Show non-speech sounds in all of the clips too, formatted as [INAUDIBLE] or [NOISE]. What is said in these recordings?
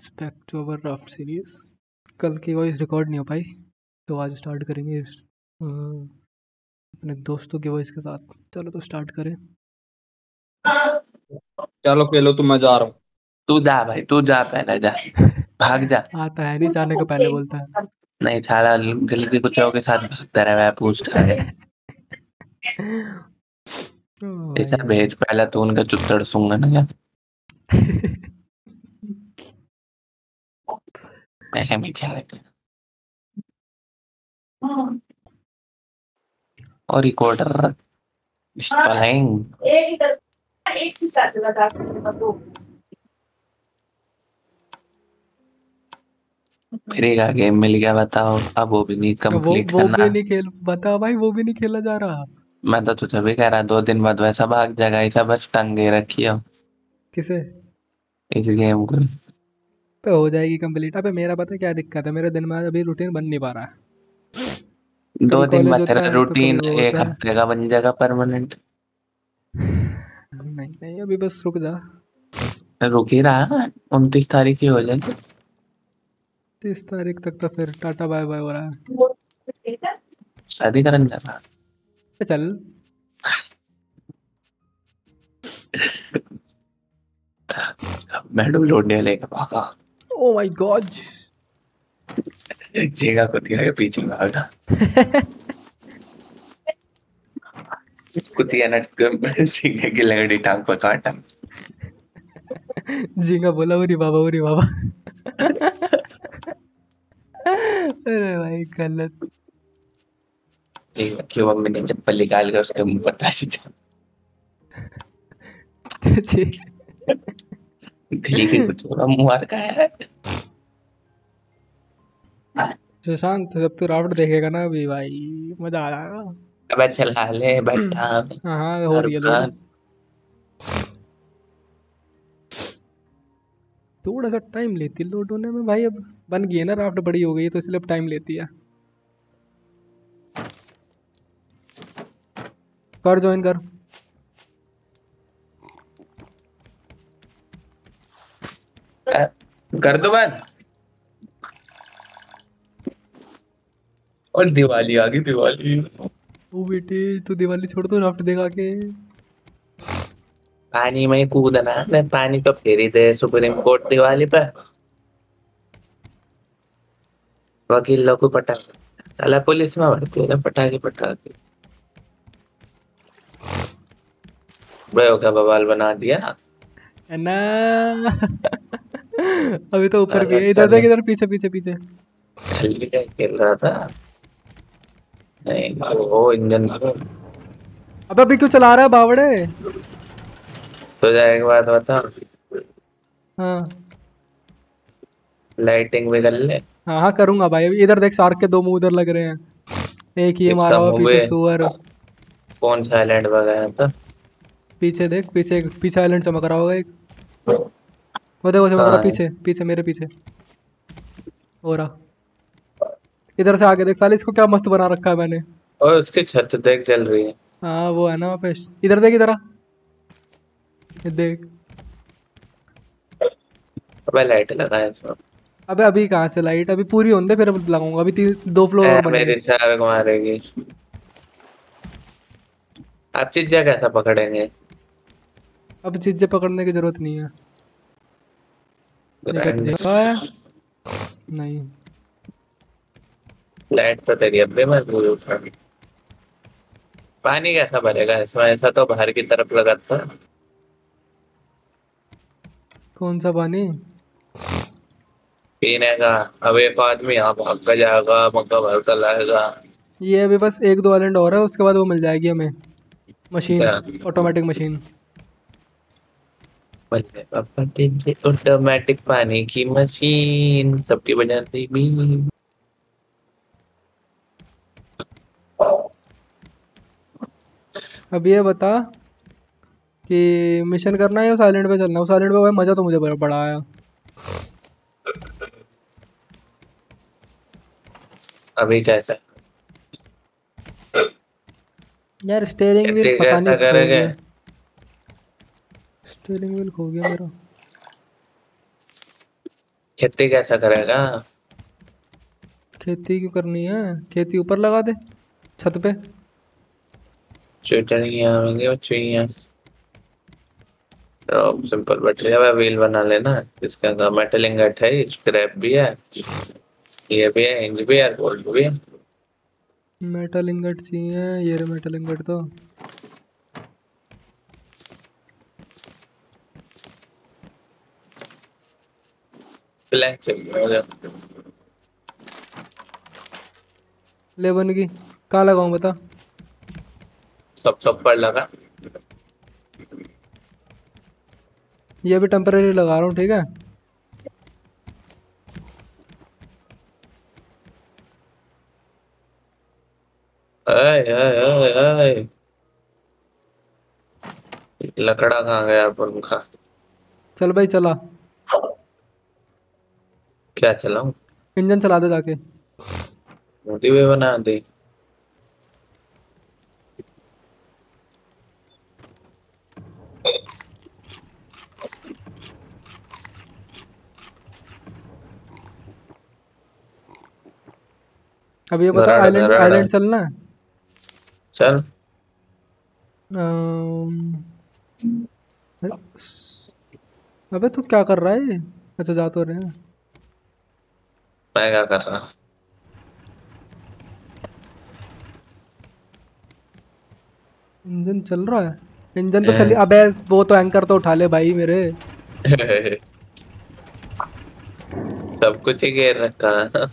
Let's back to our raft series कल की voice record नहीं हो पाई तो आज स्टार्ट करेंगे अपने दोस्तों की वॉइस के साथ। चलो तो स्टार्ट करें। चलो खेलो तो मैं जा रहा हूँ। तू जा भाई तू जा पहले जा भाग जा। [LAUGHS] आता है नहीं जाने को पहले बोलता है। नहीं साला गलती कुत्तों के साथ भागता रहा है पूछता है। [LAUGHS] ऐसा भेज पहले तो उनका चुत्तड़ सूँगा ना [LAUGHS] क्या मैं भी चलेगा और रिकॉर्डर स्पाइंग एक ही तरफ़ एक ही साथ लगा सकते हो तो फ्री गेम मिल गया बताओ। अब वो भी नहीं कंप्लीट वो भी नहीं खेल बता भाई वो भी नहीं खेला जा रहा। मैं तो तुझे भी कह रहा दो दिन बाद वैसा भाग जाएगा ऐसा बस टंगे रखी हो। किसे? इस गेम को। पे हो जाएगी कंप्लीट अबे मेरा पता क्या दिक्कत है? मेरे दिन में अभी रूटीन बन नहीं पा रहा है। दो कभी दिन होता तेरा है तो रूटीन एक हफ़्ते का बन जाएगा परमानेंट नहीं नहीं अभी बस रुक जा। रुक ही रहा। उनतीस तारीख ही हो जाएगी। तीस तारीख तक तो फिर टाटा बाय बाय हो रहा है। शादी करने जाना। चल। मैडम लौटने लेके भागा ओ माय गॉड जेगा को दिया के पीछे भागा [LAUGHS] कुतिया नट झींगे की लंगड़ी टांग पर काटा। [LAUGHS] झींगा बोला उरी बाबा उरी बाबा। [LAUGHS] अरे भाई गलत। झींगा की मम्मी ने चप्पल निकाल कर उसके मुँह पर तासी सुशांत जब तू रावण देखेगा ना अभी भाई मज़ा आ जाएगा अबे चला ले बैठा। हाँ हाँ हो रही है थोड़ा सा टाइम लेती है लोड होने में। भाई अब बन गई है ना राफ्ट बड़ी हो गई है तो इसलिए अब टाइम लेती है। कर ज्वाइन कर। कर दो बंद और दिवाली आ गई दिवाली। ओ बेटे तू दिवाली छोड़ दो राफ्ट देखा के पानी में कूदना मैं पानी तो फेरी दे सुप्रीम कोर्ट दिवाली पर। वकील लोग को पटा साला पुलिस में भर्ती होना पटाखे पटाखे। बड़े का बवाल बना दिया। ना? अभी तो ऊपर भी है। इधर देख इधर पीछे पीछे पीछे। क्या खेल रहा था? नहीं वो इंजन अबे अभी क्यों चला रहा है बावड़े? तो जाएगा बात बता हाँ। लाइटिंग भी कर ले। हाँ हाँ करूँगा भाई। इधर देख शार्क के दो मुँह उधर लग रहे हैं। एक ये मारा हुआ पीछे सुअर। कौन सा आइलैंड वगैरह था? पीछे देख पीछे पीछे आइलैंड चमक रहा होगा एक। वो देखो चमक रहा पीछे पीछे मेरे पीछे। हो रहा। इधर से आगे देख साले इसको क्या मस्त बना रखा है मैंने। और उसकी छत देख जल रही है। हाँ वो है ना वहाँ पे इधर देख इधर आ। ये देख। अबे लाइट लगा है इसमें। अबे अभी कहाँ से लाइट अभी पूरी होने दे फिर लगाऊँगा। अभी तीन दो फ्लोर और बनेंगे। मेरी शार्क मारेगी। आप चीज़ें कैसा पकड़ेंगे? अब चीज़ें पकड़ने की ज़रूरत नहीं है ये क्या ग्राइंड झींगा है नहीं। लाइट तो तेरी अब मजबूर हो पानी कैसा भरेगा? इसमें ऐसा तो बाहर की तरफ़ लगाता कौन सा पानी? पीने का। अब एक आदमी यहाँ भाग कर जाएगा मक्का भर कर लाएगा। ये अभी बस एक दो आइलैंड और है उसके बाद वो मिल जाएगी हमें। मशीन ऑटोमेटिक मशीन बल्ले पापा तेरे ऑटोमेटिक पानी की मशीन सबकी बजाती भी अब ये बता कि मिशन करना है या उस आइलैंड पे चलना है? उस आइलैंड पे भाई मज़ा तो मुझे बड़ा आया। अभी कैसा? यार स्टेयरिंग व्हील ठीक पता नहीं करेंगे। स्टेयरिंग व्हील खो गया मेरा। खेती कैसा करेगा? खेती क्यों करनी है? खेती ऊपर लगा दे छत पे। चुटनियाँ आएँगे और चुइयाँ तो सिंपल बैटरी है व्हील बना लेना। इसका मेटल इंगट है स्क्रैप भी है। ये भी है इंज भी है गोल्ड भी है। मेटल इंगट चाहिए ये मेटल इंगट तो। ब्लैक चाहिए मुझे ले बन गई। कहाँ लगाऊँ बता। सब सब पर लगा। ये भी टेम्परेरी लगा रहा हूँ ठीक है? लकड़ा कहाँ गया उनका चल भाई चला। क्या चलाऊं? इंजन चला दे जाके। मोटी भी बना दी। अब ये बता आइलैंड आइलैंड चलना है? चल। अबे तू क्या कर रहा है? अच्छा जा तो रहे हैं। मैं क्या कर रहा इंजन चल रहा है। इंजन तो चली [LAUGHS] अबे वो तो एंकर तो उठा ले भाई मेरे। [LAUGHS] सब कुछ ही घेर रखा है। [LAUGHS]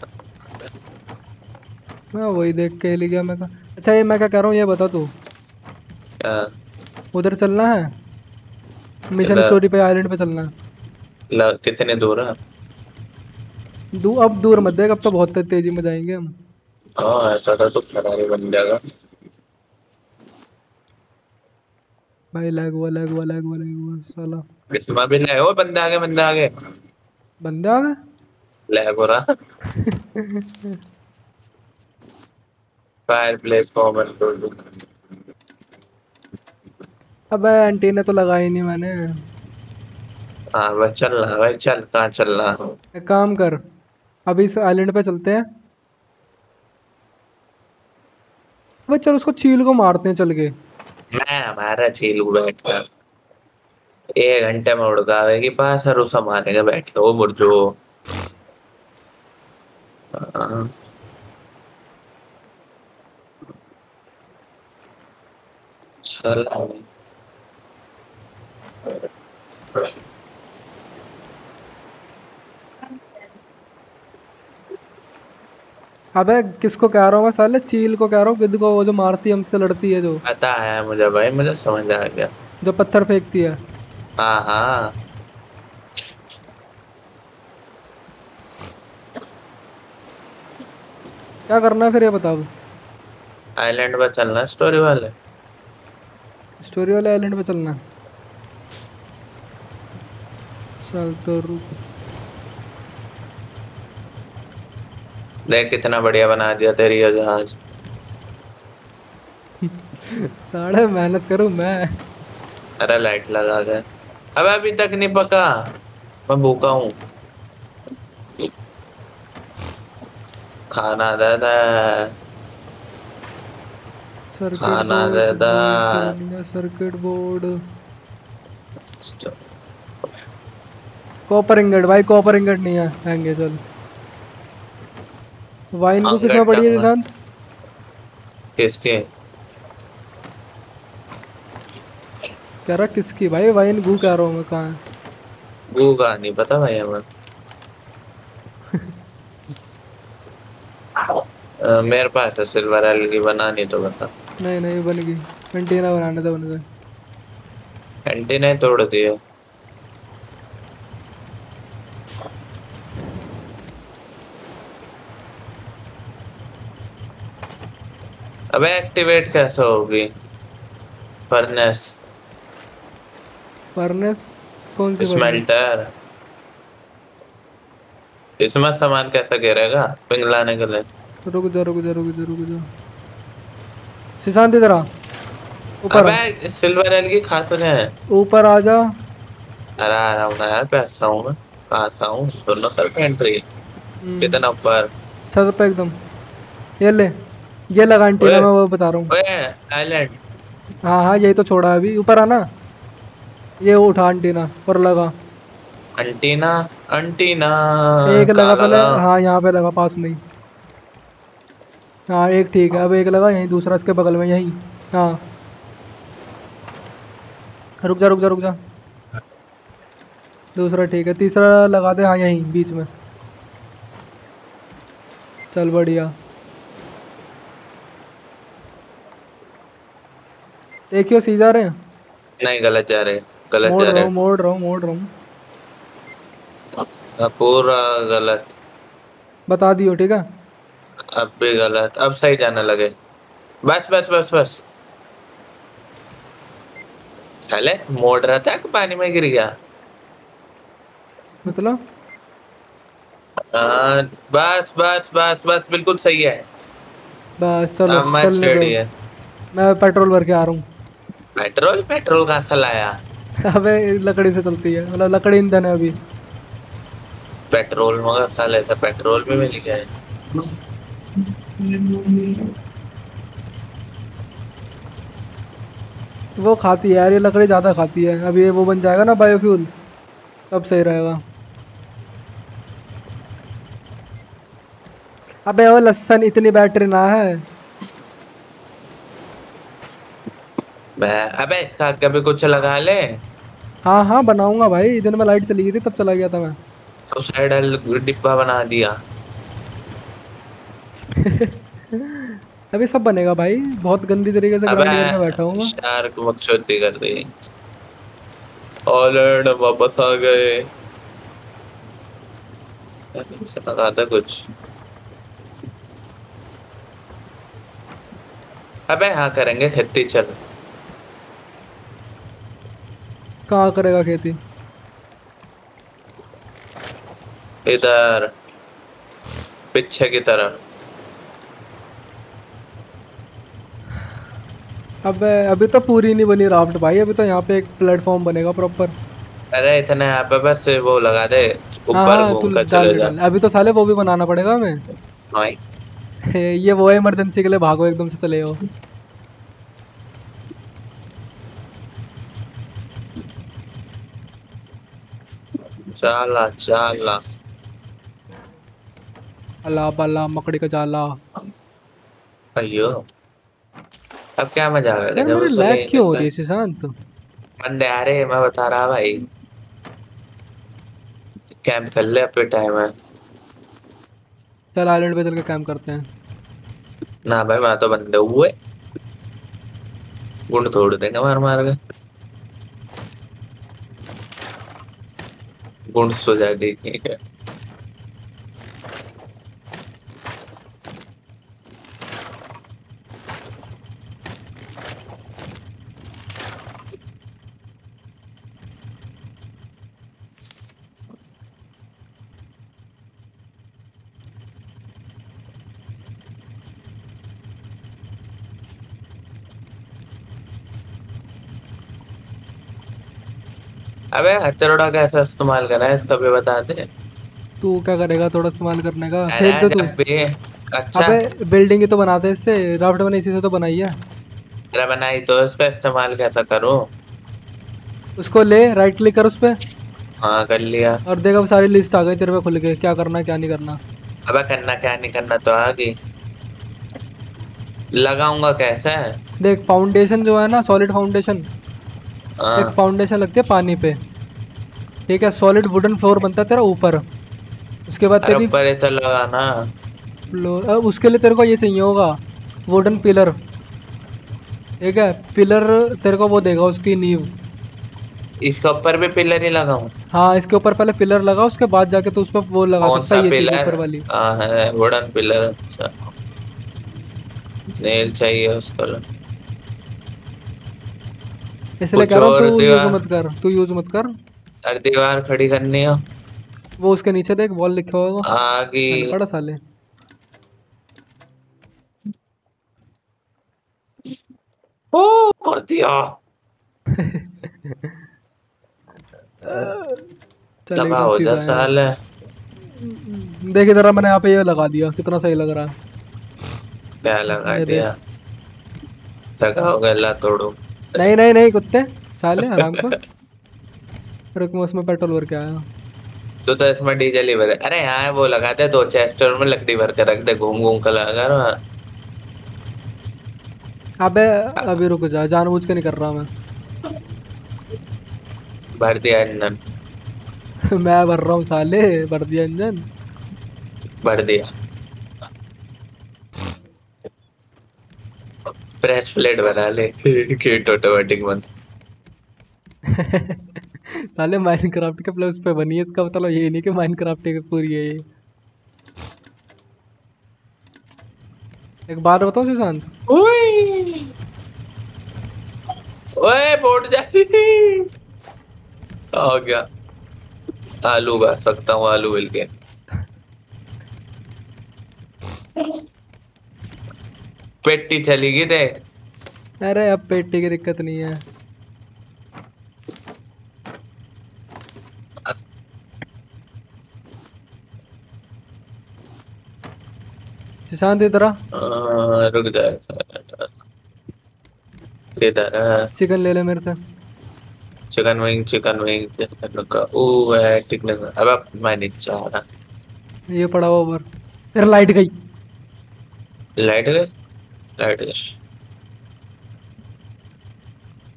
मैं वही देख के हिल गया मैं कहा अच्छा ये मैं क्या कह रहा हूँ ये बता तू। क्या? उधर चलना है? मिशन स्टोरी पे आइलैंड पे चलना है। कितने दूर है? दू अब दूर मत देख अब तो बहुत तेज़ी में जाएँगे हम। हाँ ऐसा था तो फरारी बन जाएगा भाई लैग हुआ लैग हुआ लैग हुआ लैग हुआ साला। भी लैग हो बंदे आगे बंदे आगे। बंदे आ गए लैग हो रहा। फायर प्लेस कॉमन अबे एंटीना तो लगाई नहीं मैंने। हाँ बस चल रहा भाई चल कहाँ चल रहा? काम कर अभी इस आइलैंड पे चलते हैं। अबे चल उसको चील को मारते हैं, चल के। मैं हमारा चील बैठ। कर एक घंटे में उड़ गावेगी पास और उसे मारेगा बैठ के वो मुर्जो हाँ। चल। अबे किसको कह रहा हूँ मैं? साले चील को कह रहा हूँ गिद्ध को वो जो मारती है हमसे लड़ती है जो। पता है मुझे भाई मुझे समझ आ गया। जो पत्थर फेंकती है। हाँ हाँ। क्या करना है फिर ये बता अब आइलैंड पर चलना है स्टोरी वाले? स्टोरी वाले आइलैंड पे चलना है। चल तो रुक। देख कितना बढ़िया बना दिया तेरी ये जहाज़। साढ़े मेहनत करूँ मैं। अरे लाइट लगा गया अबे अभी तक नहीं पका। मैं भूखा हूँ। खाना दे दे। खाना बोर्ड दे सर्किट बोर्ड। कॉपर इंगट भाई कॉपर इंगट नहीं है। आएँगे चल। वाइन को किसमें पड़ी है निशांत? किसके? कह रहा किसकी? भाई वाइन गू कह रहा हूँ मैं कहाँ है? गूगा नहीं पता भाई हमें। [LAUGHS] मेरे पास है सिल्वर एलगी बनानी तो बता। नहीं नहीं बन गई। कंटेनर बनाने तो बन गए घंटे ने तोड़ दिए अबे एक्टिवेट कैसे होगी? फर्नेस फर्नेस कौन सी स्मेल्टर इसमें सामान कैसे गिरेगा? पिघलाने के लिए। रुक जा रुक जा रुक जा रुक जा। सुशांत इधर आ। ऊपर अबे सिल्वर एलगी खा सके हैं। ऊपर आ जा। अरे आ रहा हूँ ना यार पैसा हूँ मैं। पास आऊँ दोनों तरफ़ एंट्री हम्म, कितना ऊपर? छत पे एकदम। ये ले। ये लगा एंटीना मैं वो बता रहा हूँ। आइलैंड हाँ हाँ यही तो छोड़ा है अभी। ऊपर आना। ये उठा एंटीना और लगा। अंटीना अंटीना एक लगा पहले? हाँ यहाँ पे लगा पास में ही। हाँ एक ठीक है अब एक लगा यहीं दूसरा इसके बगल में यहीं। हाँ। रुक जा रुक जा रुक जा। दूसरा ठीक है तीसरा लगा दे। हाँ यहीं बीच में। चल बढ़िया। देखियो सी जा रहे हैं। नहीं गलत जा रहे गलत जा रहे हूँ। मोड़ रहा हूँ मोड़ रहा हूँ। पूरा गलत। बता दियो ठीक है? अब भी गलत अब सही जाने लगे। बस बस बस बस। साले मोड़ रहा था कि पानी में गिर गया? मतलब? बस बस बस बस बिल्कुल सही है। बस चलो चलने दो। है मैं पेट्रोल भर के आ रहा हूँ। पेट्रोल पेट्रोल कहाँ से लाया? अबे लकड़ी से चलती है मतलब लकड़ी ईंधन है अभी। पेट्रोल मगर साले से पेट्रोल भी मिल गया है। वो खाती है यार ये लकड़ी ज़्यादा खाती है। अभी ये वो बन जाएगा ना बायोफ्यूल तब सही रहेगा। अबे वो लसन इतनी बैटरी ना है मैं अबे कभी कुछ लगा ले? हाँ हाँ बनाऊँगा भाई। दिन में लाइट चली गई थी तब चला गया था मैं। सुसाइडल डिब्बा बना दिया। [LAUGHS] अभी सब बनेगा भाई। बहुत गंदी तरीके से ग्राइंड करके बैठा हूँ शार्क बकचोदी कर दी ऑलरेड वापस आ गए। लगा था कुछ। अबे हाँ करेंगे खेती चल। कहाँ करेगा खेती? इधर पीछे की तरफ़। अबे अभी तो पूरी नहीं बनी राफ्ट भाई अभी तो यहाँ पे एक प्लेटफॉर्म बनेगा प्रॉपर। अरे इतने यहाँ पे बस वो लगा दे हाँ ऊपर हाँ घूम कर डाल चले जा। अभी तो साले वो भी बनाना पड़ेगा हमें। हाँ। [LAUGHS] ये वो है इमरजेंसी के लिए भागो एकदम से चले हो चाला चाला अल्लाह बल्ला मकड़ी का जाला। अयो। अब क्या मज़ा आएगा यार मेरे लैग क्यों हो रही है सुशांत बंदे आ रहे मैं बता रहा भाई। कैंप कर ले अपने टाइम है चल आइलैंड पे चल के कैंप करते हैं। ना भाई मैं तो बंदे हुए। गुंड तोड़ देंगे मार मार के। गुंड सो जाती ठीक अबे हथौड़ा कैसा इस्तेमाल करा है इसका भी बता दे। तू क्या करेगा थोड़ा इस्तेमाल करने का? फेंक दे तू। अच्छा। अबे बिल्डिंग ही तो बनाते हैं इससे। राफ्ट मैंने इसी से तो बनाई है। अरे बनाई तो इसका इस्तेमाल कैसा करूँ? उसको ले राइट क्लिक कर उस पे। हाँ कर लिया। और देख अब सारी लिस्ट आ गई तेरे पे खुल के। क्या करना क्या नहीं करना। अबे करना क्या नहीं करना तो आ गई। लगाऊँगा कैसे? देख फाउंडेशन जो है ना सॉलिड फाउंडेशन एक फाउंडेशन लगती है पानी पे। ठीक है सॉलिड वुडन फ्लोर बनता है तेरा ऊपर। उसके बाद तेरी ऊपर ही तो लगाना फ्लोर अब उसके लिए तेरे को ये चाहिए होगा वुडन पिलर ठीक है पिलर तेरे को वो देगा उसकी नींव। इसके ऊपर भी पिलर ही लगाऊँ? हाँ इसके ऊपर पहले पिलर लगा उसके बाद जाके तो उस पर वो लगा सकता है ये चीज़ ऊपर वाली। हाँ है वुडन पिलर अच्छा। नेल चाहिए उसको। इसलिए कह रहा हूँ तू यूज़ मत कर तू यूज़ मत कर। अरे दीवार खड़ी करनी हो। वो उसके नीचे देख बॉल लिखा होगा आगे। पढ़ा साले। ओ कर दिया। [LAUGHS] लगा हो जा साल है। देख इधर मैंने यहाँ पे ये लगा दिया कितना सही लग रहा है। क्या लगा दिया? लगा हो गया तोड़ो। [LAUGHS] नहीं नहीं नहीं कुत्ते चाले आराम कर। रुक मैं उसमें पेट्रोल भर के आया तो तो इसमें डीजल ही भरे। अरे यहाँ वो लगा दे दो चेस्ट में लकड़ी भर के रख दे घूम घूम कर लगा रहा अबे अभी रुक जा जानबूझ के नहीं कर रहा मैं। भर दिया इंजन। [LAUGHS] मैं भर रहा हूँ साले भर दिया इंजन। भर दिया। प्रेस प्लेट बना ले। किट ऑटोमेटिक बंद। [LAUGHS] साले माइनक्राफ्ट के प्लस पे बनी है इसका मतलब ये नहीं कि माइनक्राफ्ट की पूरी है ये। एक बात बताओ सुशांत। ओए! ओए बोट जा। हो गया। आलू गा सकता हूँ आलू मिल के। पेटी चली गई दे अरे अब पेटी की दिक्कत नहीं है। सुशांत इधर आ, रुक जा इधर है चिकन ले ले मेरे से। Chicken wing chicken wing chicken का ओ है टिकने का अब मैं नहीं चाह रहा। ये पड़ा हुआ ऊपर तेरा लाइट गई। लाइट गए लाइट गए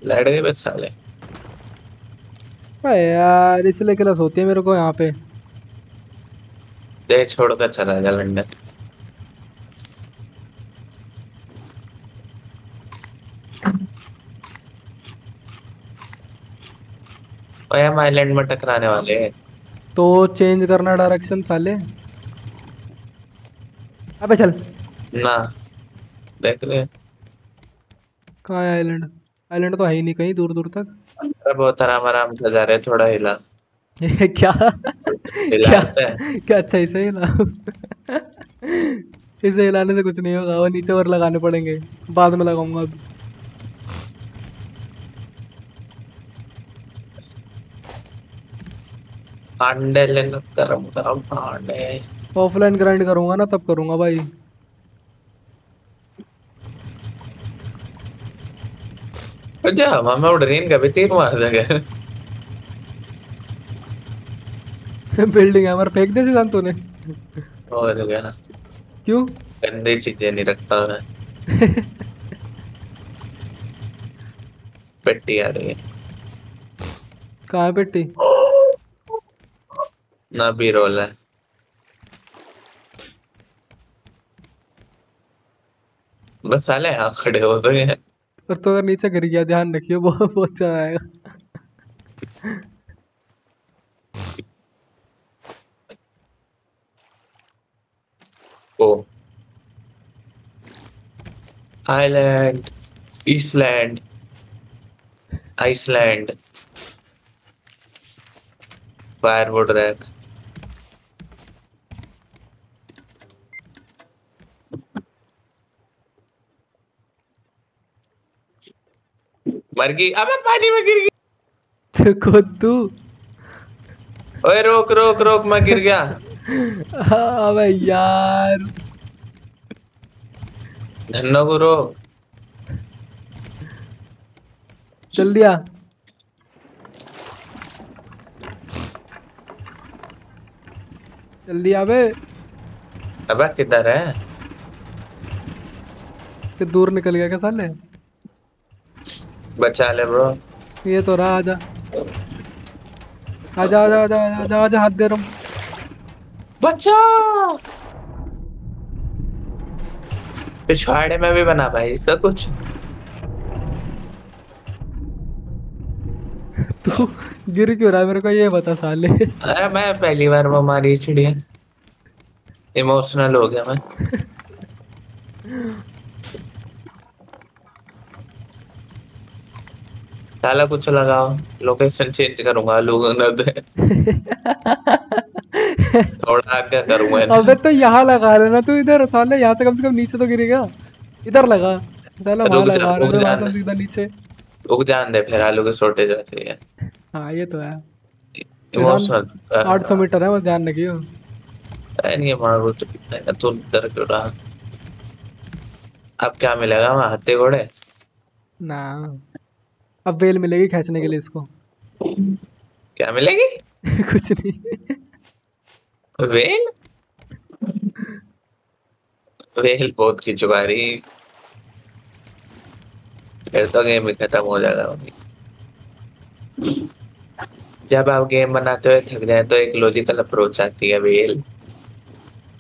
लाइट गए बस साले अरे यार इसलिए क्लास होती है मेरे को यहाँ पे। दे छोड़कर चला जा लंदन। ओए हम आइलैंड में टकराने वाले हैं। तो चेंज करना डायरेक्शन साले। अबे चल। ना। देख ले कहाँ है आइलैंड आइलैंड तो है ही नहीं कहीं दूर दूर तक। अरे बहुत आराम आराम से जा रहे हैं, थोड़ा हिला। ये [LAUGHS] क्या? क्या? अच्छा इसे हिला। [LAUGHS] इसे हिलाने से कुछ नहीं होगा वो नीचे और लगाने पड़ेंगे। बाद में लगाऊँगा अभी अंडे लेना गरम गरम अंडे। ऑफलाइन ग्राइंड करूँगा ना तब करूँगा भाई। जा मामा उड़रीन का भी तीर मार देंगे बिल्डिंग है हमारा फेंक दे सिद्धांत तूने और क्या क्यों गंदी चीज़ें नहीं रखता मैं पेटी आ रही है कहाँ है पेटी ना भी रोल है बस साले यहाँ खड़े हो रहे हैं और तो अगर नीचे गिर गया, ध्यान रखियो, बहुत बहुत चला आएगा। ओ। Island Eastland Iceland firewood rack मर गई। अबे पानी में गिर गई। तो खुद तू। ओए रोक रोक रोक मैं गिर गया। अबे यार। धन्नो को रोक। जल्दी आ जल्दी आवे अबे। किधर है? कि दूर निकल गया क्या साले? बचा ले ब्रो। ये तो रहा आजा। आजा आजा आजा आजा आजा आजा हाथ दे रहा हूँ। बचा। पिछवाड़े में भी बना भाई इसका कुछ? [LAUGHS] तू गिर क्यों रहा है? मेरे को ये बता साले। अरे मैं पहली बार वो मारी चिड़िया। इमोशनल हो गया मैं। [LAUGHS] साला कुछ लगाओ लोकेशन चेंज करूँगा लोग थोड़ा आगे करूँगा। [LAUGHS] अबे तो यहाँ लगा लेना तू इधर साले यहाँ से कम से कम नीचे तो गिरेगा। इधर लगा साला वहाँ लगा रहे थे वहाँ से सीधा नीचे। जान दे फिर आलू की आती है। हाँ ये तो है। इमोशनल आठ सौ मीटर है बस ध्यान रखियो। नहीं तो कितना है तू डर क्यों रहा? अब क्या मिलेगा वहाँ हत्ते घोड़े ना। अब बेल मिलेगी खींचने के लिए इसको। क्या मिलेगी? [LAUGHS] कुछ नहीं। वेल? वेल बहुत की चुकारी फिर तो गेम ही खत्म हो जाएगा। जब आप गेम बनाते हुए थक जाए तो एक लॉजिकल अप्रोच आती है वेल।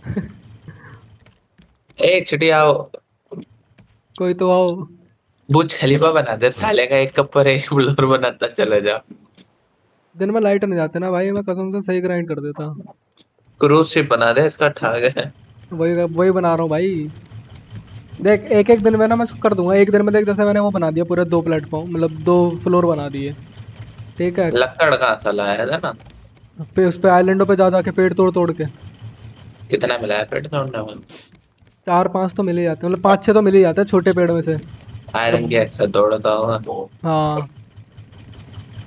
[LAUGHS] ए छिटी आओ। कोई तो आओ। बुज खलीफा बना दे साले का एक कप पर एक फ्लोर बनाता चला जा। दिन में लाइट नहीं जाते ना भाई मैं कसम से सही ग्राइंड कर देता। क्रूज शिप बना दे इसका ठाक है। वही वही बना रहा हूँ भाई। देख एक एक दिन में ना मैं कर दूँगा। एक दिन में देख जैसे मैंने वो बना दिया पूरे दो प्लेटफॉर्म मतलब दो फ्लोर बना दिए। ठीक है। लकड़ कहाँ से लाया था ना? पे उस पे आइलैंडों पे जा जाके पेड़ तोड़ तोड़ के। कितना मिला है पेट तोड़ने में? चार पाँच तो मिल ही जाते हैं मतलब पाँच छः तो मिल ही जाते हैं छोटे पेड़ में से। आयरन की एक्स तोड़ता होगा हाँ।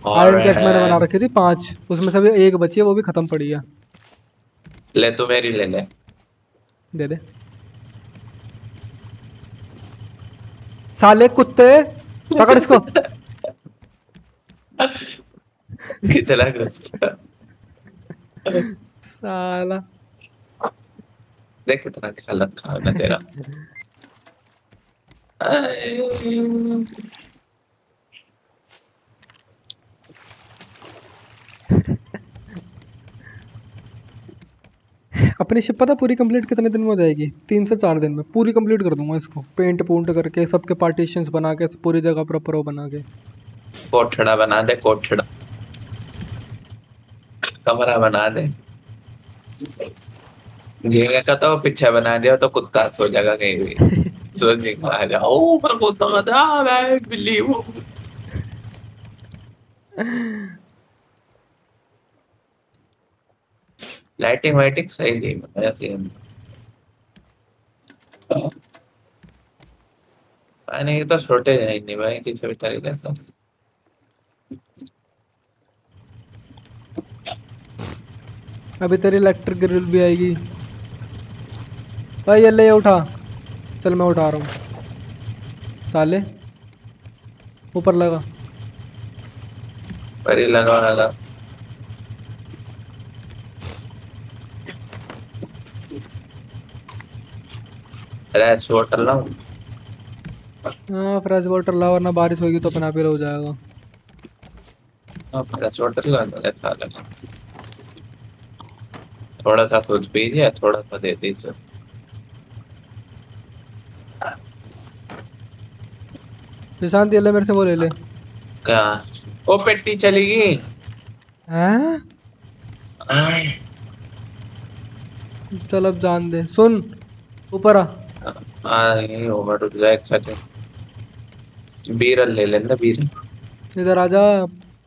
आयरन कैक्स मैंने बना रखी थी पाँच। उसमें से भी एक बची है वो भी खत्म पड़ी है। ले तू मेरी ले ले। दे दे। साले कुत्ते पकड़ इसको। गुस्सा। साला। देख कितना है मैं तेरा। [LAUGHS] अपनी शिप पता पूरी कंप्लीट कितने दिन में हो जाएगी? तीन से चार दिन में। पूरी कंप्लीट कर दूँगा इसको। पेंट पूंट करके सबके पार्टीशंस बना के पूरी जगह प्रॉपर वो बना के। कोठड़ा बना दे कोठड़ा कमरा बना दे। झींगे का तो पीछे बना दिया तो कुत्ता सो जाएगा कहीं भी। [LAUGHS] नहीं पर कुत्ता मत आ मैं बिल्ली हूँ लाइटिंग वाइटिंग सही थी ऐसे पानी की तो छोटे है नहीं भाई किसी भी तरीके से अभी तेरी इलेक्ट्रिक ग्रिल भी आएगी। भाई, ये ले उठा। चल मैं उठा रहा हूँ। साले ऊपर लगा। परी लगा लगा फ्रेश वाटर लाऊं हाँ फ्रेश वाटर ला वरना बारिश होगी तो अपना आप ही जाएगा। हाँ फ्रेश वाटर ला दो थोड़ा सा खुद पीजिए थोड़ा सा दे दीजिए। निशांत ये ले मेरे से वो ले ले। क्या? ओ पेटी चली गई हैं चल अब जान दे। सुन ऊपर आ। आ नहीं ओवर रुक जा एक सेकंड बीरल ले लेना बीरल। इधर आजा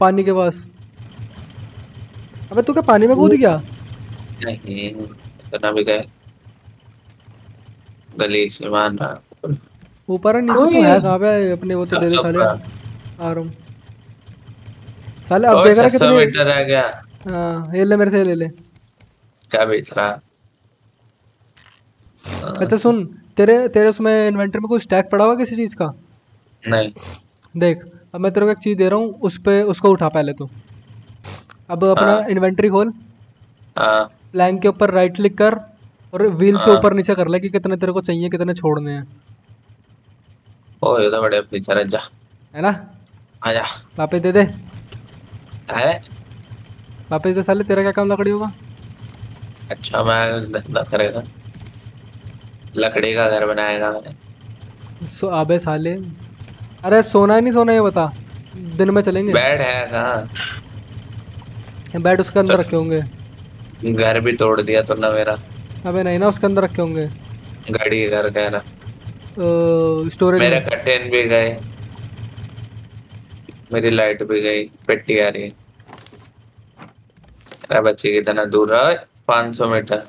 पानी के पास। अबे तू क्या पानी में कूद गया? नहीं इतना भी गए गली से मान रहा ऊपर है नीचे तो है कहाँ पे? अपने वो तो दे दे साले। आ रहा। हूँ साले अब देख रहा 600 कितने मीटर रह गया। हाँ ये ले मेरे से ले ले। क्या बेच रहा? अच्छा सुन तेरे तेरे उसमें इन्वेंटरी में कोई स्टैक पड़ा हुआ किसी चीज़ का? नहीं। देख अब मैं तेरे को एक चीज़ दे रहा हूँ उस पे उसको उठा पहले तो। अब अपना हाँ। इन्वेंटरी खोल। हाँ। प्लैंक के ऊपर राइट क्लिक कर और व्हील से हाँ। ऊपर नीचे कर ले कि कितने तेरे को चाहिए कितने छोड़ने हैं। ओ ये तो बड़े बेचारा जा है ना आजा वापस दे दे अरे वापस दे साले तेरा क्या काम लकड़ी होगा अच्छा मैं धंधा करेगा लकड़ी का घर बनाएगा मैंने सो अबे साले अरे सोना ही नहीं सोना ये बता दिन में चलेंगे बेड है कहाँ बेड उसके अंदर रखे होंगे. घर भी तोड़ दिया तो ना मेरा. अबे नहीं ना उसके अंदर रखे होंगे. गाड़ी घर कह रहा स्टोरेज मेरे में। कर्टेन भी गए। मेरी लाइट भी गई पेटी आ रही है। अरे बच्चे कितना दूर रहा पाँच सौ मीटर।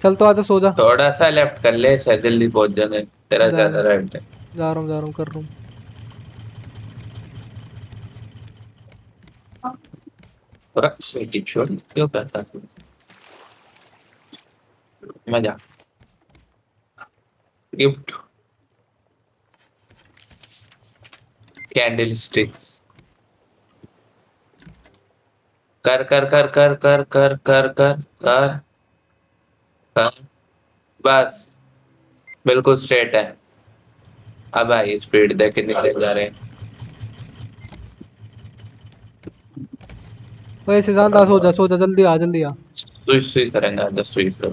चल तो आजा सो जा। थोड़ा सा लेफ़्ट कर ले शायद जल्दी पहुँच जाएँगे तेरा ज़्यादा राइट है। जा रहा हूँ जा रहा हूँ कर रहा हूँ। छोड़। क्यों करता मज़ा गिफ्ट कैंडल स्टिक्स कर कर कर कर कर कर कर कर कर कर बस। बिल्कुल स्ट्रेट है। अब आई स्पीड देख के निकले जा रहे हैं। ओए सिजान दास हो जा सो जा जल्दी आ जल्दी आ। सुई सुई करेंगे दस सुई से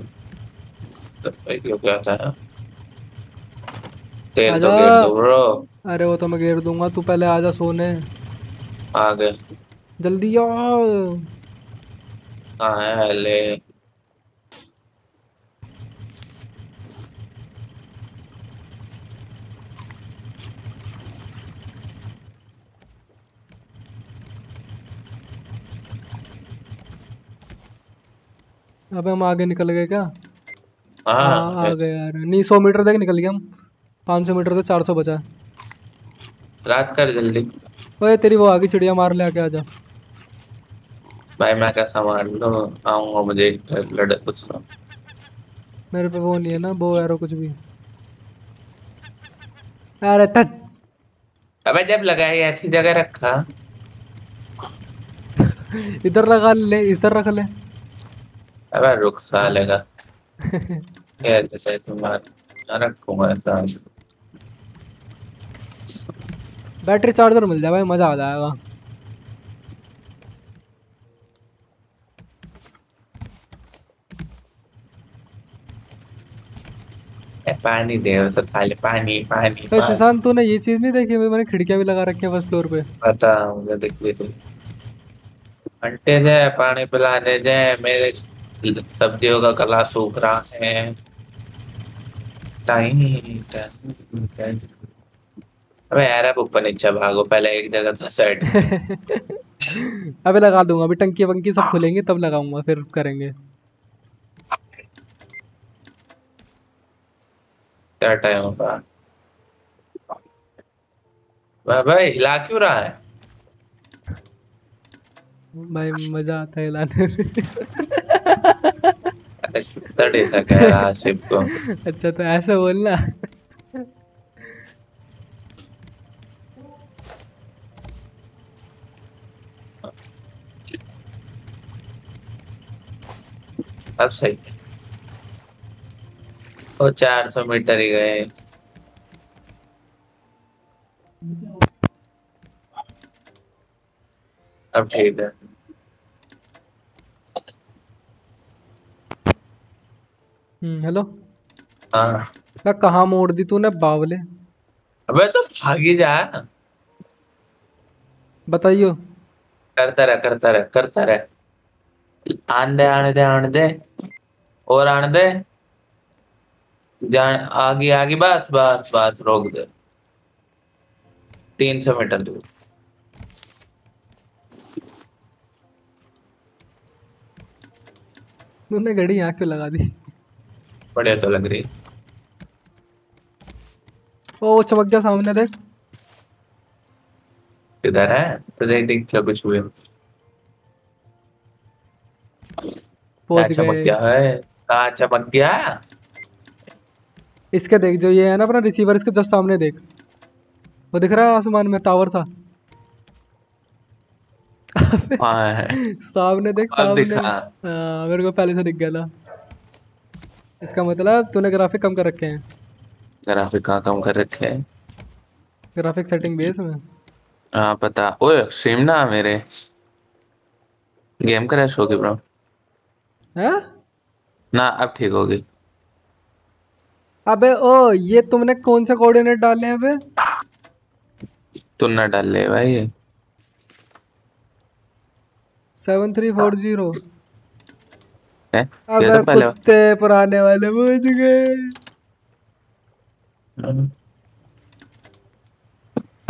दस सुई क्यों क्या था? तेल तो आजा। गिर दो ब्रो अरे वो तो मैं घेर दूँगा तू पहले आ जा सोने। आ गए। जल्दी आ है ले। अबे हम आगे निकल गए क्या? हाँ हाँ आ गए यार। नहीं सौ मीटर तक निकल गए हम। पाँच सौ मीटर से चार सौ बचा है। रात कर जल्दी। ओए तेरी वो आगे चिड़िया मार ले आके आ जा भाई मैं कैसा मार लूँ? आऊँगा मुझे लड़ कुछ ना। मेरे पे वो नहीं है ना वो एरो कुछ भी। अरे तट। अबे जब लगाई ऐसी जगह रखा। [LAUGHS] इधर लगा ले इधर रख ले। अबे रुक सालेगा [LAUGHS] कैसे कैसे तुम्हारा रखूँगा ऐसा। बैटरी चार्जर मिल जाए भाई मज़ा आ जाएगा। पानी दे तो साले पानी पानी ओए पानी। सुशांत तूने ये चीज़ नहीं देखी? मैंने खिड़कियाँ भी लगा रखी है फ़र्स्ट फ्लोर पे। पता मुझे अंटे दे पानी पिलाने दे मेरे सब्जियों का गला सूख रहा है। Time time. अबे यार अब ऊपर नीचे भागो पहले एक जगह तो सेट [LAUGHS] अबे लगा दूँगा अभी टंकी वंकी सब खुलेंगे तब लगाऊँगा फिर करेंगे। क्या टाइम होगा भाई भाई हिला क्यों रहा है? भाई मज़ा आता है लाने में। [LAUGHS] अच्छा तो ऐसे बोलना। अब सही। वो चार सौ मीटर ही गए। अब ठीक है। हम्म हेलो हाँ। मैं कहा मोड़ दी तूने बावले? अबे तो भागी जा। बताइयो। करता रह करता रह करता रह। आन दे आने दे आने दे और आने दे जान आगे आगे बस बस बस रोक दे तीन सौ मीटर दूर तूने घड़ी यहाँ क्यों लगा दी बढ़िया तो लग रही ओ चमक गया सामने देख किधर है तो देख देख क्या कुछ हुए पहुँच गए। है? चमक गया? इसके देख जो ये है ना अपना रिसीवर इसके जस्ट सामने देख। वो दिख रहा है आसमान में टावर सा। हाँ [LAUGHS] सामने देख सामने। दिखा। हाँ मेरे को पहले से दिख गया था। इसका मतलब तूने ग्राफिक कम कर रखे हैं। ग्राफिक कहाँ कम कर रखे हैं? ग्राफिक सेटिंग बेस में। हाँ पता। ओए स्ट्रीम ना मेरे। गेम क्रैश होगी ब्रो हैं? ना अब ठीक होगी अबे ओ ये तुमने कौन से कोऑर्डिनेट डाले हैं अबे? तू ना डाल ले भाई। सेवन थ्री फोर ज़ीरो है? अबे तो कुत्ते पुराने वाले पहुँच गए।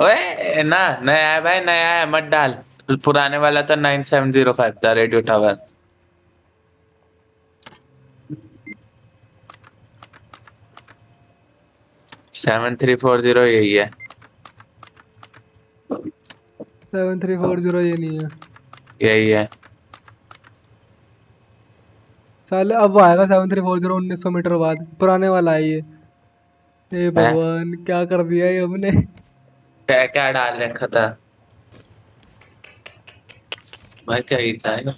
ओए ना नया है भाई नया है मत डाल। पुराने वाला तो नाइन सेवन ज़ीरो फाइव था radio tower. Seven three four zero यही है। सेवन थ्री फोर ज़ीरो ये नहीं है। यही है। साले अब वो आएगा सेवन थ्री फोर ज़ीरो उन्नीस सौ मीटर बाद। पुराने वाला है ये। हे? भगवान क्या कर दिया ये हमने? क्या क्या डाल रखा था? भाई क्या ही था ना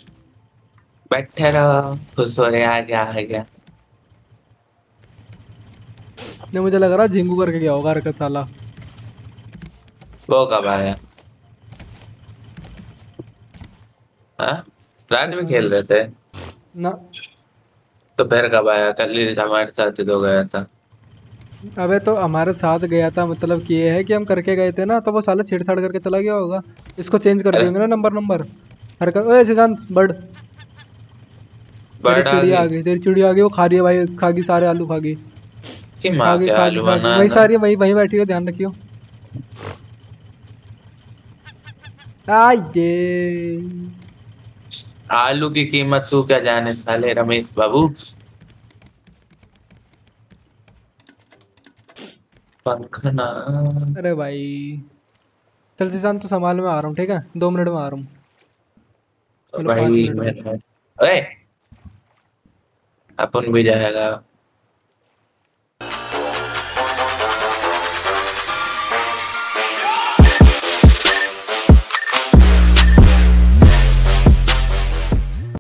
बैठे रहो खुश हो रहे आ गया आ गया नहीं मुझे लग रहा झिंगू करके गया होगा हरकत साला। वो कब आया? हाँ? रात में खेल रहे थे? ना। तो फिर कब आया? कल ही हमारे साथ ही तो गया था। अबे तो हमारे साथ गया था मतलब कि ये है कि हम करके गए थे ना तो वो साला छेड़छाड़ करके चला गया होगा। इसको चेंज कर देंगे ना नंबर नंबर हरकत ओए सिजांत बर्ड तेरी बड़ा चिड़िया आ गई तेरी चिड़िया आ गई वो खा रही है भाई खा गई सारे आलू खा गई की माँ के आलू खा गई बना वही सारी वही वही बैठी हो ध्यान रखियो। आ ये आलू की कीमत सू क्या जाने साले रमेश बाबू? अरे भाई। चल सिजांत तू संभाल में आ रहा हूँ ठीक है? दो मिनट में आ रहा हूँ। ओए! अपन भी जाएगा।